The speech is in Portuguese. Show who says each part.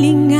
Speaker 1: linha.